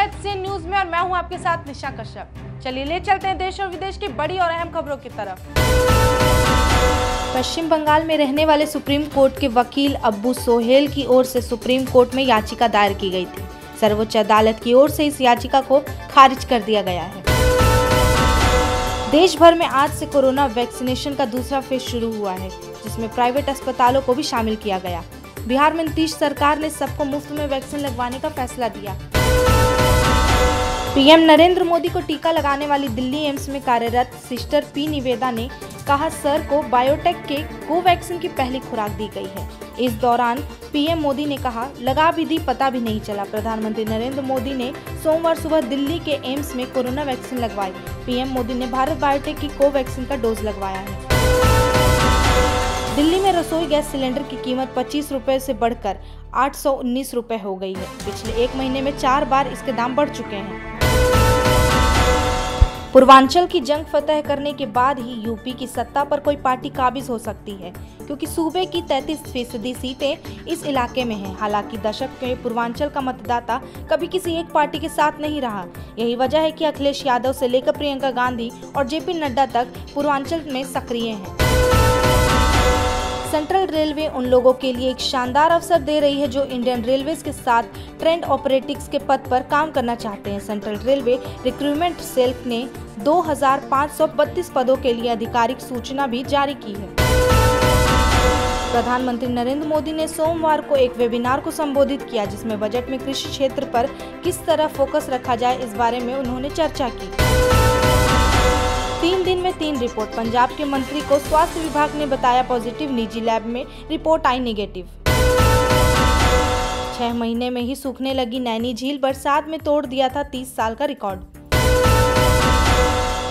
है H news में और मैं हूँ आपके साथ निशा कश्यप। चलिए, ले चलते हैं देश और विदेश की बड़ी और अहम खबरों की तरफ़। पश्चिम बंगाल में रहने वाले सुप्रीम कोर्ट के वकील अब्बू सोहेल की ओर से सुप्रीम कोर्ट में याचिका दायर की गई थी। सर्वोच्च अदालत की ओर से इस याचिका को खारिज कर दिया गया है। देश भर में आज से कोरोना वैक्सीनेशन का दूसरा फ़ेज़ शुरू हुआ है, जिसमें प्राइवेट अस्पतालों को भी शामिल किया गया। बिहार में नीतीश सरकार ने सबको मुफ़्त में वैक्सीन लगवाने का फैसला दिया। पीएम नरेंद्र मोदी को टीका लगाने वाली दिल्ली एम्स में कार्यरत सिस्टर पी निवेदा ने कहा, सर को बायोटेक के कोवैक्सीन की पहली खुराक दी गई है। इस दौरान पीएम मोदी ने कहा लगा भी दी पता भी नहीं चला। प्रधानमंत्री नरेंद्र मोदी ने सोमवार सुबह दिल्ली के एम्स में कोरोना वैक्सीन लगवाई। पीएम मोदी ने भारत बायोटेक की कोवैक्सीन का डोज लगवाया है। दिल्ली में रसोई गैस सिलेंडर की कीमत पच्चीस रूपए से बढ़कर आठ सौ उन्नीस हो गई है। पिछले एक महीने में चार बार इसके दाम बढ़ चुके हैं। पूर्वांचल की जंग फतह करने के बाद ही यूपी की सत्ता पर कोई पार्टी काबिज हो सकती है, क्योंकि सूबे की 33 फ़ीसदी सीटें इस इलाके में हैं। हालाँकि दशक के पूर्वांचल का मतदाता कभी किसी एक पार्टी के साथ नहीं रहा। यही वजह है कि अखिलेश यादव से लेकर प्रियंका गांधी और जेपी नड्डा तक पूर्वांचल में सक्रिय हैं। सेंट्रल रेलवे उन लोगों के लिए एक शानदार अवसर दे रही है जो इंडियन रेलवे के साथ ट्रेंड ऑपरेटिक्स के पद पर काम करना चाहते हैं। सेंट्रल रेलवे रिक्रूटमेंट सेल ने 2,532 पदों के लिए आधिकारिक सूचना भी जारी की है। प्रधानमंत्री नरेंद्र मोदी ने सोमवार को एक वेबिनार को संबोधित किया जिसमें बजट में कृषि क्षेत्र पर किस तरह फोकस रखा जाए इस बारे में उन्होंने चर्चा की। तीन दिन में तीन रिपोर्ट। पंजाब के मंत्री को स्वास्थ्य विभाग ने बताया पॉजिटिव, निजी लैब में रिपोर्ट आई नेगेटिव। छह महीने में ही सूखने लगी नैनी झील, बरसात में तोड़ दिया था तीस साल का रिकॉर्ड।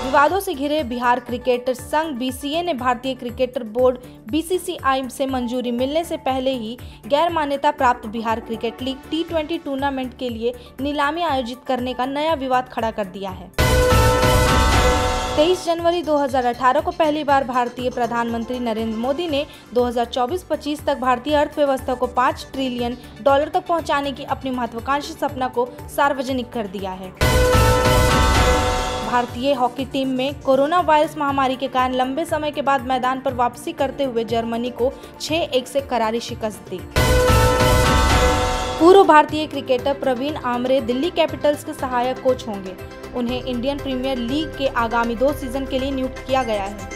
विवादों से घिरे बिहार क्रिकेटर संघ, बीसीए ने भारतीय क्रिकेटर बोर्ड, बीसीसीआई से मंजूरी मिलने से पहले ही गैर मान्यता प्राप्त Bihar cricket league T twenty tournament के लिए नीलामी आयोजित करने का नया विवाद खड़ा कर दिया है। 23 जनवरी 2018 को पहली बार भारतीय प्रधानमंत्री नरेंद्र मोदी ने 2024-25 तक भारतीय अर्थव्यवस्था को 5 ट्रिलियन डॉलर तक पहुँचाने की अपनी महत्वाकांक्षी सपना को सार्वजनिक कर दिया है। भारतीय हॉकी टीम में कोरोना वायरस महामारी के कारण लंबे समय के बाद मैदान पर वापसी करते हुए जर्मनी को 6-1 से करारी शिकस्त दी। पूर्व भारतीय क्रिकेटर प्रवीण आमरे दिल्ली कैपिटल्स के सहायक कोच होंगे। उन्हें इंडियन प्रीमियर लीग के आगामी दो सीज़न के लिए नियुक्त किया गया है।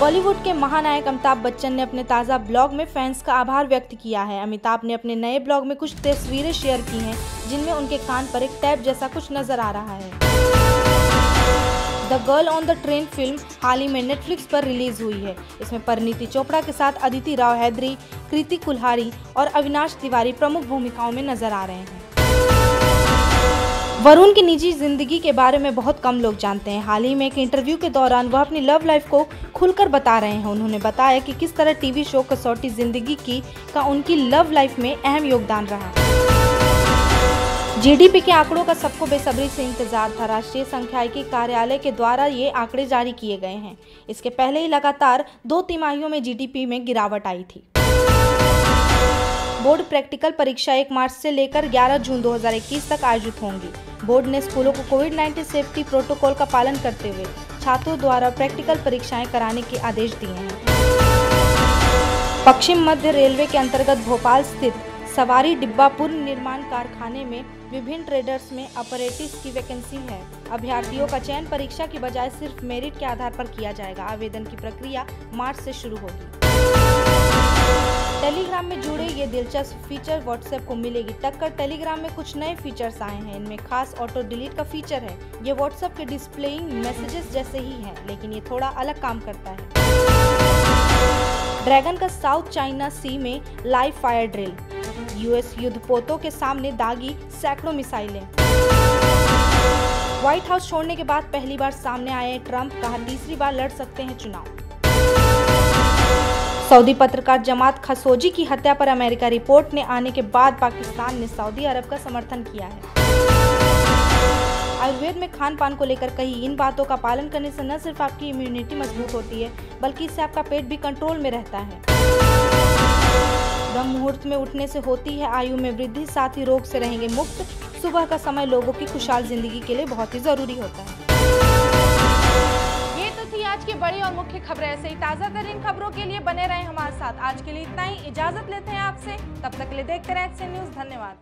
बॉलीवुड के महानायक अमिताभ बच्चन ने अपने ताज़ा ब्लॉग में फैंस का आभार व्यक्त किया है। अमिताभ ने अपने नए ब्लॉग में कुछ तस्वीरें शेयर की हैं, जिनमें उनके कान पर एक टैप जैसा कुछ नज़र आ रहा है। The girl on the train film हाल ही में नेटफ्लिक्स पर रिलीज़ हुई है। इसमें परिणीति चोपड़ा के साथ अदिति राव हैदरी, कृति कुल्हारी और अविनाश तिवारी प्रमुख भूमिकाओं में नज़र आ रहे हैं। वरुण की निजी ज़िंदगी के बारे में बहुत कम लोग जानते हैं। हाल ही में एक इंटरव्यू के दौरान वह अपनी लव लाइफ को खुलकर बता रहे हैं। उन्होंने बताया कि किस तरह टीवी शो कसौटी ज़िंदगी की, का उनकी लव लाइफ में अहम योगदान रहा। जीडीपी के आंकड़ों का सबको बेसब्री से इंतज़ार था। राष्ट्रीय संख्यायिकी कार्यालय के द्वारा ये आंकड़े जारी किए गए हैं। इसके पहले ही लगातार दो तिमाहियों में जीडीपी में गिरावट आई थी। बोर्ड प्रैक्टिकल परीक्षा 1 मार्च से लेकर 11 जून 2021 तक आयोजित होंगी। बोर्ड ने स्कूलों को कोविड 19 सेफ्टी प्रोटोकॉल का पालन करते हुए छात्रों द्वारा प्रैक्टिकल परीक्षाएँ कराने के आदेश दिए हैं। पश्चिम मध्य रेलवे के अंतर्गत भोपाल स्थित सवारी डिब्बा पूर्व निर्माण कारखाने में विभिन्न ट्रेडर्स में ऑपरेटिव की वैकेंसी है। अभ्यर्थियों का चयन परीक्षा की बजाय सिर्फ़ मेरिट के आधार पर किया जाएगा। आवेदन की प्रक्रिया मार्च से शुरू होगी। टेलीग्राम में जुड़े ये दिलचस्प फीचर व्हाट्सएप को मिलेगी टक्कर। टेलीग्राम में कुछ नए फीचर्स आए हैं। इनमें खास ऑटो डिलीट का फीचर है। ये व्हाट्सएप के डिस्प्लेइंग मैसेजेस जैसे ही है, लेकिन ये थोड़ा अलग काम करता है। ड्रैगन का साउथ चाइना सी में लाइव फायर ड्रिल यूएस युद्धपोतों के सामने दागी सैकड़ों मिसाइलें। व्हाइट हाउस छोड़ने के बाद पहली बार सामने आए ट्रंप, कहा तीसरी बार लड़ सकते हैं चुनाव। सऊदी पत्रकार जमात खसोजी की हत्या पर अमेरिका रिपोर्ट ने आने के बाद पाकिस्तान ने सऊदी अरब का समर्थन किया है। आयुर्वेद में खान पान को लेकर कही इन बातों का पालन करने से न सिर्फ़ आपकी इम्यूनिटी मज़बूत होती है, बल्कि इससे आपका पेट भी कंट्रोल में रहता है। ब्रह्म मुहूर्त में उठने से होती है आयु में वृद्धि, साथ ही रोग से रहेंगे मुक्त। सुबह का समय लोगों की खुशहाल ज़िंदगी के लिए बहुत ही ज़रूरी होता है। ये तो थी आज की बड़ी और मुख्य खबरें। ऐसे ही ताज़ा तरीन खबरों के लिए बने रहे हमारे साथ। आज के लिए इतना ही। इजाज़त लेते हैं आपसे। तब तक के लिए देखते रहे न्यूज़ धन्यवाद।